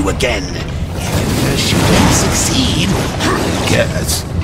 you again. If you succeed, I guess.